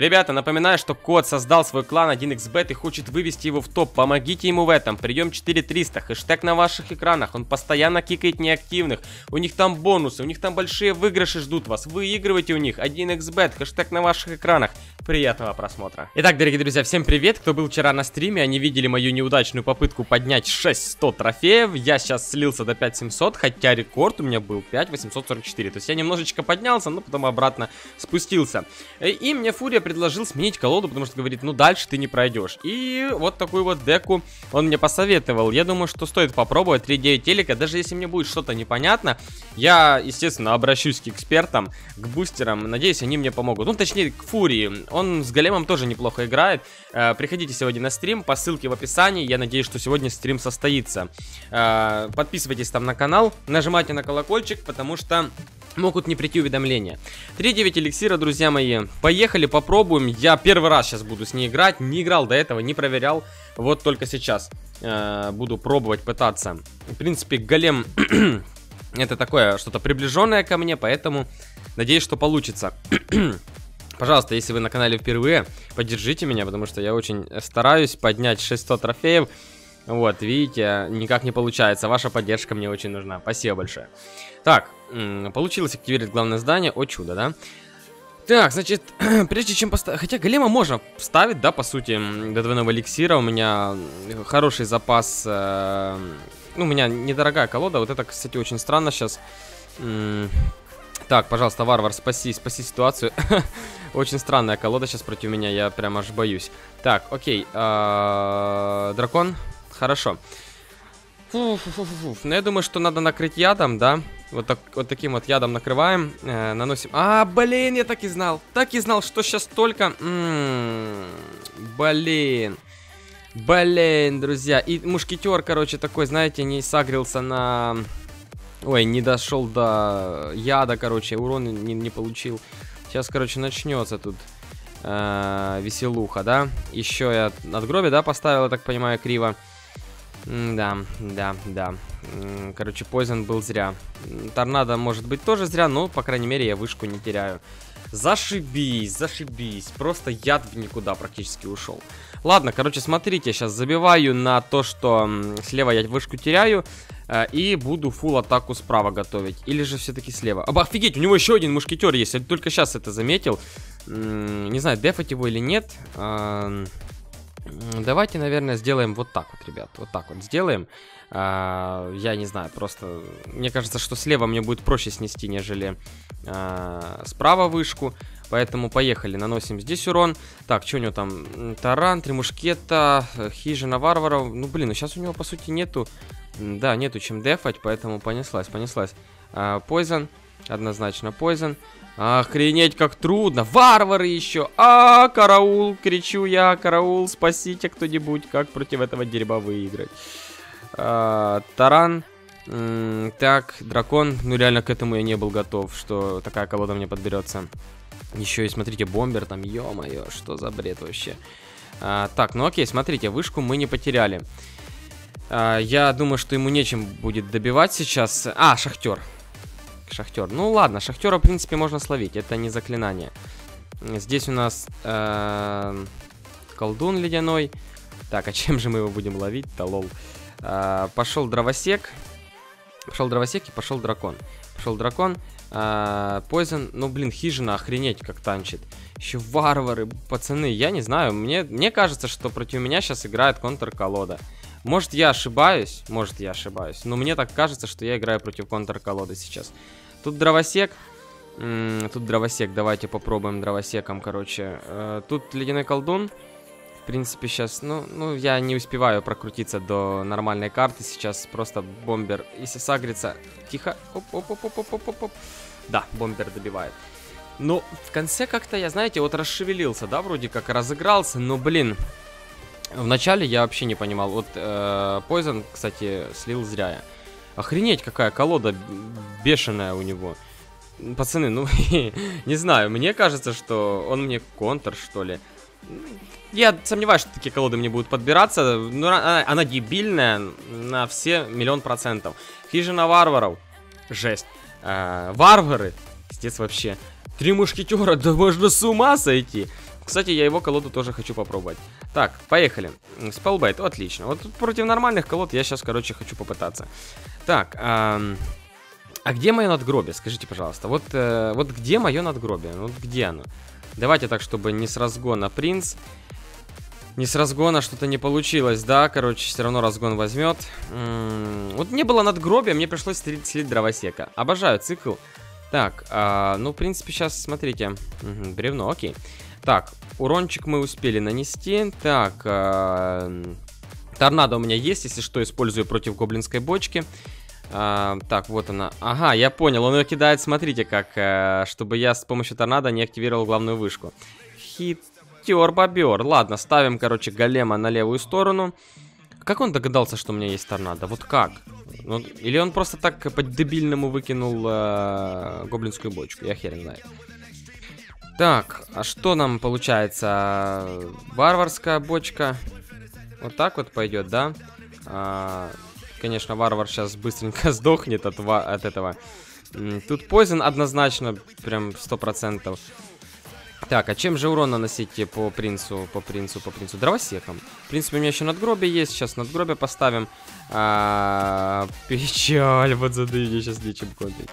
Ребята, напоминаю, что кот создал свой клан 1xbet и хочет вывести его в топ. Помогите ему в этом. Прием 4300. Хэштег на ваших экранах. Он постоянно кикает неактивных. У них там бонусы, у них там большие выигрыши ждут вас. Выигрывайте у них 1xbet. Хэштег на ваших экранах. Приятного просмотра. Итак, дорогие друзья, всем привет. Кто был вчера на стриме, они видели мою неудачную попытку поднять 6100 трофеев. Я сейчас слился до 5700, хотя рекорд у меня был 5844. То есть я немножечко поднялся, но потом обратно спустился. И мне Фурия предложил сменить колоду, потому что говорит, ну дальше ты не пройдешь. И вот такую вот деку он мне посоветовал. Я думаю, что стоит попробовать 3.9 телека, даже если мне будет что-то непонятно. Я, естественно, обращусь к экспертам, к бустерам. Надеюсь, они мне помогут. Ну, точнее, к Фурии. Он с Големом тоже неплохо играет. Э, приходите сегодня на стрим по ссылке в описании. Я надеюсь, что сегодня стрим состоится. Э, подписывайтесь там на канал, нажимайте на колокольчик, потому что могут не прийти уведомления. 3.9 эликсира, друзья мои. Поехали, попробуем. Я первый раз сейчас буду с ней играть. Не играл до этого, не проверял. Вот только сейчас э, буду пробовать, пытаться. В принципе, голем это такое, что-то приближенное ко мне, поэтому надеюсь, что получится. Пожалуйста, если вы на канале впервые, поддержите меня, потому что я очень стараюсь поднять 600 трофеев. Вот, видите, никак не получается. Ваша поддержка мне очень нужна. Спасибо большое. Так, получилось активировать главное здание. О чудо, да? Так, значит, прежде чем поставить... Хотя голема можно вставить, да, по сути, до двойного эликсира. У меня хороший запас... Э... Ну, у меня недорогая колода. Вот это, кстати, очень странно сейчас. Так, пожалуйста, варвар, спаси, спаси ситуацию. очень странная колода сейчас против меня, я прям аж боюсь. Так, окей. А, дракон, хорошо. Фу -фу -фу -фу. Ну, я думаю, что надо накрыть ядом, да? Вот, так, вот таким вот ядом накрываем, э, наносим... А, блин, я так и знал. Так и знал, что сейчас только... М -м блин. Блин, друзья. И мушкетер, короче, такой, знаете, не сагрился на... Ой, не дошел до яда, короче, урон не, не получил. Сейчас, короче, начнется тут э, веселуха, да? Еще я надгробие, да, поставил, я так понимаю, криво. Да, да, да. Короче, Poison был зря. Торнадо может быть тоже зря, но, по крайней мере, я вышку не теряю. Зашибись, зашибись. Просто яд в никуда практически ушел. Ладно, короче, смотрите, сейчас забиваю на то, что слева я вышку теряю. Э, и буду фул атаку справа готовить. Или же все-таки слева. Об, офигеть, у него еще один мушкетер есть. Я только сейчас это заметил. Не знаю, дефать его или нет. Давайте, наверное, сделаем вот так вот, ребят. Вот так вот сделаем. А, я не знаю, просто... Мне кажется, что слева мне будет проще снести, нежели а, справа вышку. Поэтому поехали, наносим здесь урон. Так, что у него там? Таран, три мушкета, хижина варваров. Ну, блин, ну сейчас у него, по сути, нету... Да, нету чем дефать, поэтому понеслась, понеслась. А, Poison, однозначно Poison. Охренеть, как трудно. Варвары еще. А, караул, кричу я. Караул, спасите кто-нибудь. Как против этого дерьма выиграть? А, таран. М так, дракон. Ну, реально, к этому я не был готов, что такая колода мне подберется. Еще и, смотрите, бомбер там. Ё-моё, что за бред вообще. А, так, ну окей, смотрите, вышку мы не потеряли. А, я думаю, что ему нечем будет добивать сейчас. А, шахтер. Шахтер. Ну ладно, шахтера, в принципе, можно словить. Это не заклинание. Здесь у нас э, колдун ледяной. Так, а чем же мы его будем ловить-то, лол? Э, пошел дровосек. Пошел дровосек и пошел дракон. Пошел дракон. Э, Poison. Ну, блин, хижина охренеть как танчит. Еще варвары, пацаны. Я не знаю. Мне, мне кажется, что против меня сейчас играет контр-колода. Может, я ошибаюсь, может, я ошибаюсь, но мне так кажется, что я играю против контр-колоды сейчас. Тут дровосек. Тут дровосек, давайте попробуем дровосеком, короче. Э, тут ледяной колдун. В принципе, сейчас, ну, ну, я не успеваю прокрутиться до нормальной карты. Сейчас просто бомбер, если сагрится, тихо. Оп, оп, оп, оп, оп, оп, оп. Да, бомбер добивает. Ну, в конце как-то я, знаете, вот расшевелился, да, вроде как разыгрался, но, блин, Вначале я вообще не понимал. Вот э, Poison, кстати, слил зря я. Охренеть, какая колода бешеная у него. Пацаны, ну, не знаю, мне кажется, что он мне контр, что ли. Я сомневаюсь, что такие колоды мне будут подбираться. Но она, она дебильная на все миллион процентов. Хижина варваров. Жесть. Э, варвары. Здесь вообще. Три мушкетера, да можно с ума сойти. Кстати, я его колоду тоже хочу попробовать. Так, поехали. Спелбайт, отлично. Вот против нормальных колод я сейчас, короче, хочу попытаться. Так, эм... А где мое надгробие? Скажите, пожалуйста. Вот, э, вот где мое надгробие? Вот где оно? Давайте так, чтобы не с разгона принц. Не с разгона что-то не получилось, да? Короче, все равно разгон возьмет. Вот не было надгробия, мне пришлось слить, слить дровосека. Обожаю цикл. Так, а, ну, в принципе, сейчас, смотрите. Угу, бревно, окей. Так, урончик мы успели нанести. Так, а, торнадо у меня есть, если что, использую против гоблинской бочки. А, так, вот она. Ага, я понял, он ее кидает, смотрите как, а, чтобы я с помощью торнадо не активировал главную вышку. Хитер бобер. Ладно, ставим, короче, голема на левую сторону. Как он догадался, что у меня есть торнадо? Вот как? Ну, или он просто так по-дебильному выкинул э, гоблинскую бочку? Я хер знаю. Так, а что нам получается? Варварская бочка. Вот так вот пойдет, да? А, конечно, варвар сейчас быстренько сдохнет от, от этого. Тут поизон однозначно, прям сто процентов. Так, а чем же урон наносить по принцу, по принцу, по принцу? Дровосеком. В принципе, у меня еще надгробие есть. Сейчас надгробие поставим. А, печаль, вот задаю, сейчас нечем контрить.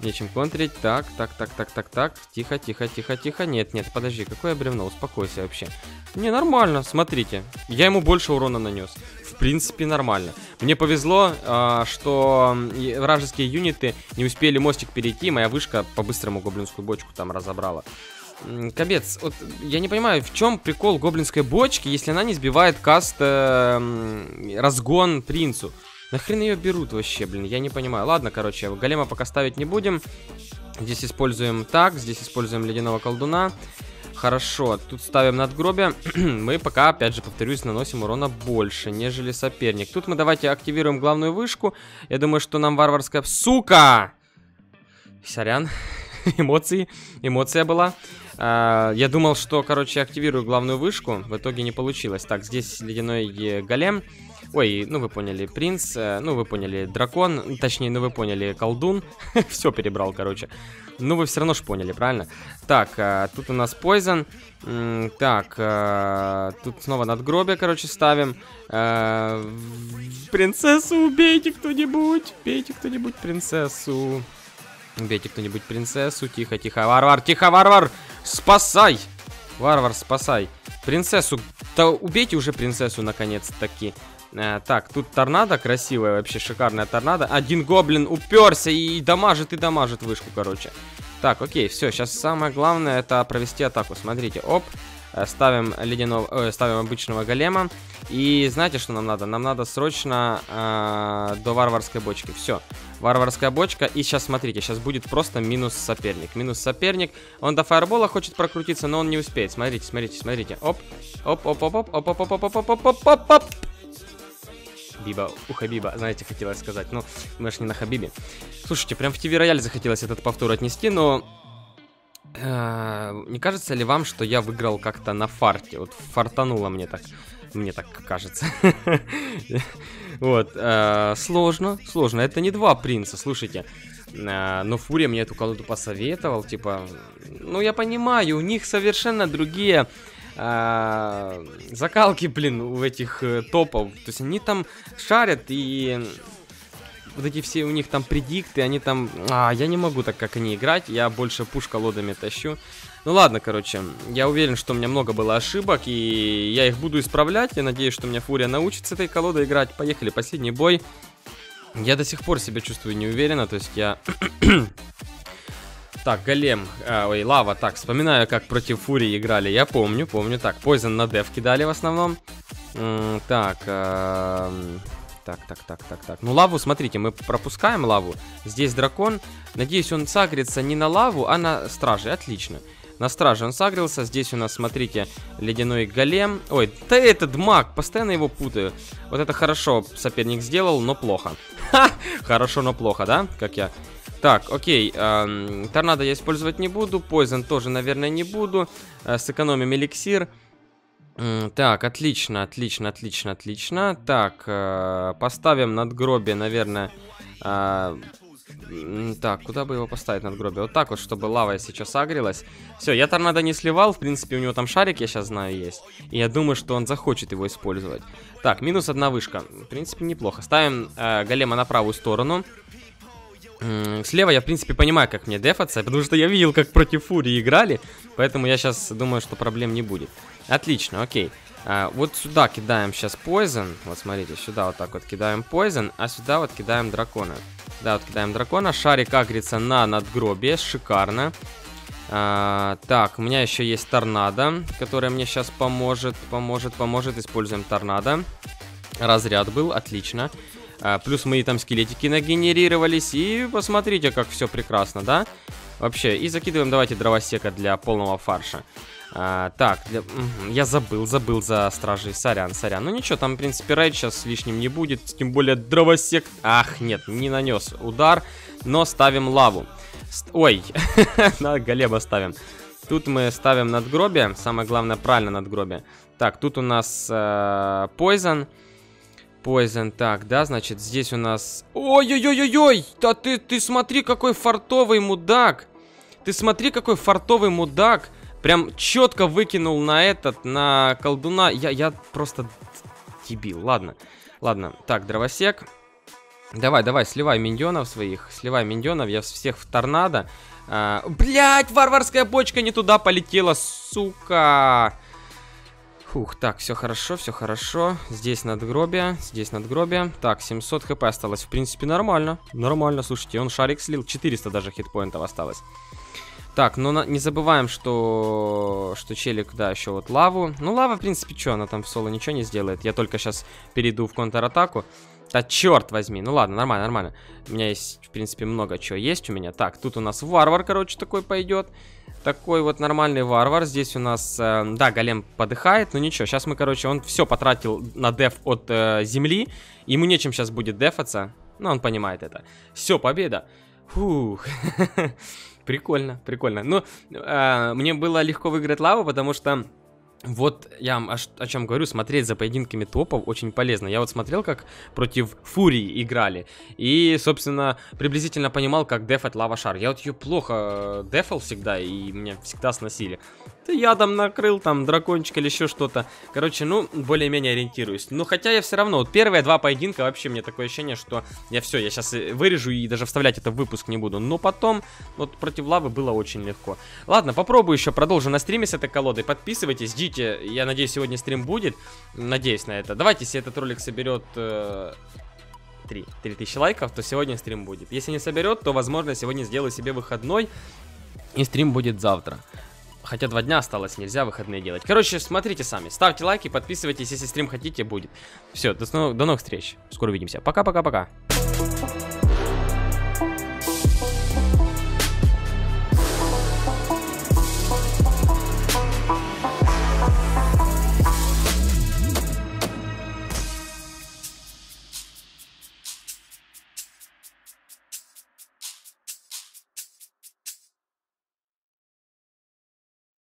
Нечем контрить. Так, так, так, так, так, так. Тихо, тихо, тихо, тихо. Нет, нет, подожди, какое бревно? Успокойся вообще. Не, нормально, смотрите. Я ему больше урона нанес. В принципе, нормально. Мне повезло, а, что вражеские юниты не успели мостик перейти. Моя вышка по-быстрому гоблинскую бочку там разобрала. Кобец, вот я не понимаю, в чем прикол гоблинской бочки, если она не сбивает каст э, разгон принцу. Нахрен ее берут вообще, блин, я не понимаю. Ладно, короче, голема пока ставить не будем. Здесь используем так, здесь используем ледяного колдуна. Хорошо, тут ставим надгробие. мы пока, опять же, повторюсь, наносим урона больше, нежели соперник. Тут мы давайте активируем главную вышку. Я думаю, что нам варварская... Сука! Сорян. Эмоции. Эмоция была. А, я думал, что, короче, активирую главную вышку. В итоге не получилось. Так, здесь ледяной э, голем. Ой, ну вы поняли, принц, э, ну вы поняли, дракон, точнее, ну вы поняли, колдун. Все перебрал, короче. Ну вы все равно ж поняли, правильно? Так, а, тут у нас poison. Так, а, тут снова надгробие, короче, ставим. Принцессу убейте кто-нибудь. Бейте кто-нибудь принцессу. Убейте кто-нибудь принцессу. Тихо, тихо. Варвар, тихо, варвар. Спасай. Варвар, спасай. Принцессу. Да убейте уже принцессу, наконец-таки. Э, так, тут торнадо красивая, вообще шикарная торнадо. Один гоблин уперся и дамажит, и дамажит вышку, короче. Так, окей, все, сейчас самое главное это провести атаку. Смотрите, оп, э, ставим ледяного, э, ставим обычного голема. И знаете, что нам надо? Нам надо срочно э, до варварской бочки. Все, варварская бочка. И сейчас, смотрите, сейчас будет просто минус соперник. Минус соперник. Он до фаербола хочет прокрутиться, но он не успеет. Смотрите, смотрите, смотрите. Оп, оп, оп, оп, оп, оп, оп, оп, оп, оп, оп, оп, оп, оп. Хабиба, у Хабиба, знаете, хотелось сказать. Ну, мы же не на Хабибе. Слушайте, прям в ТВ Рояль захотелось этот повтор отнести, но... Э, не кажется ли вам, что я выиграл как-то на фарте? Вот фартануло мне так. Мне так кажется. Вот. Э, сложно, сложно. Это не два принца, слушайте. Э, но Фурия мне эту колоду посоветовал, типа... Ну, я понимаю, у них совершенно другие а, закалки, блин, у этих э, топов. То есть они там шарят и вот эти все у них там предикты, они там... А, я не могу так, как они играть, я больше пуш колодами тащу. Ну ладно, короче, я уверен, что у меня много было ошибок, и я их буду исправлять. Я надеюсь, что у меня Фурия научится этой колодой играть. Поехали, последний бой. Я до сих пор себя чувствую неуверенно, то есть я Так, голем, а, ой, лава, так, вспоминаю, как против Фурии играли, я помню, помню, так, Poison на деф кидали в основном, М так, э так, так, так, так, так, ну лаву, смотрите, мы пропускаем лаву, здесь дракон, надеюсь, он сагрится не на лаву, а на страже, отлично, на страже он сагрился. Здесь у нас, смотрите, ледяной голем. Ой, да этот маг, постоянно его путаю. Вот это хорошо соперник сделал, но плохо. Ха! Хорошо, но плохо, да? Как я так, окей, эм, торнадо я использовать не буду, poison тоже, наверное, не буду. Э, сэкономим эликсир. М так, отлично, отлично, отлично, отлично. Так, э, поставим надгробие, наверное, э, Так, куда бы его поставить надгробие? Вот так вот, чтобы лава сейчас агрилась. Все, я торнадо не сливал. В принципе, у него там шарик, я сейчас знаю, есть. И я думаю, что он захочет его использовать. Так, минус одна вышка. В принципе, неплохо. Ставим э, голема на правую сторону. Слева я, в принципе, понимаю, как мне дефаться, потому что я видел, как против Фурии играли, поэтому я сейчас думаю, что проблем не будет. Отлично, окей. А, вот сюда кидаем сейчас Poison, вот смотрите, сюда вот так вот кидаем Poison, а сюда вот кидаем дракона. Да, вот кидаем дракона, шарик агрится на надгробие, шикарно. А, так, у меня еще есть торнадо, которая мне сейчас поможет, поможет, поможет, используем торнадо. Разряд был, отлично. А, плюс мои там скелетики нагенерировались. И посмотрите, как все прекрасно, да? Вообще, и закидываем, давайте, дровосека для полного фарша. А, так, для... я забыл, забыл за стражей. Сорян, сорян. Ну ничего, там, в принципе, рейд сейчас лишним не будет. Тем более дровосек... Ах, нет, не нанес удар. Но ставим лаву. Ст... Ой, на голема ставим. Тут мы ставим надгробие. Самое главное, правильно надгробие. Так, тут у нас э, Poison. Poison, так, да, значит, здесь у нас... Ой-ой-ой-ой-ой! Да ты, ты смотри, какой фартовый мудак! Ты смотри, какой фартовый мудак! Прям четко выкинул на этот, на колдуна. Я, я просто дебил. Ладно, ладно. Так, дровосек. Давай, давай, сливай миньонов своих. Сливай миньонов, я всех в торнадо. А, блять, варварская бочка не туда полетела, сука! Фух, так, все хорошо, все хорошо. Здесь надгробие, здесь надгробие. Так, 700 хп осталось. В принципе, нормально. Нормально, слушайте, он шарик слил. 400 даже хитпоинтов осталось. Так, ну на, не забываем, что, что челик, да, еще вот лаву. Ну, лава, в принципе, что, она там в соло ничего не сделает. Я только сейчас перейду в контратаку. Да черт возьми. Ну ладно, нормально, нормально. У меня есть, в принципе, много чего есть у меня. Так, тут у нас варвар, короче, такой пойдет. Такой вот нормальный варвар. Здесь у нас, э, да, голем подыхает, но ничего. Сейчас мы, короче, он все потратил на деф от э, земли. Ему нечем сейчас будет дефаться. Ну, он понимает это. Все, победа. Фух. прикольно, прикольно. Ну, э, мне было легко выиграть лаву, потому что вот я о, о чем говорю, смотреть за поединками топов очень полезно. Я вот смотрел, как против Фурии играли. И, собственно, приблизительно понимал, как дефать Лава Шар. Я вот ее плохо э, дефал всегда, и меня всегда сносили. Ты ядом накрыл, там, дракончик или еще что-то. Короче, ну, более-менее ориентируюсь. Но хотя я все равно, вот первые два поединка вообще мне такое ощущение, что я все, я сейчас э, вырежу и даже вставлять это в выпуск не буду. Но потом, вот против Лавы было очень легко. Ладно, попробую еще, продолжу на стриме с этой колодой. Подписывайтесь, ждите я надеюсь, сегодня стрим будет. Надеюсь на это. Давайте, если этот ролик соберет... Э... 3, 3000 лайков, то сегодня стрим будет. Если не соберет, то, возможно, сегодня сделаю себе выходной, и стрим будет завтра. Хотя два дня осталось, нельзя выходные делать. Короче, смотрите сами, ставьте лайки, подписывайтесь, если стрим хотите, будет. Все, до, до новых встреч. Скоро увидимся. Пока-пока-пока.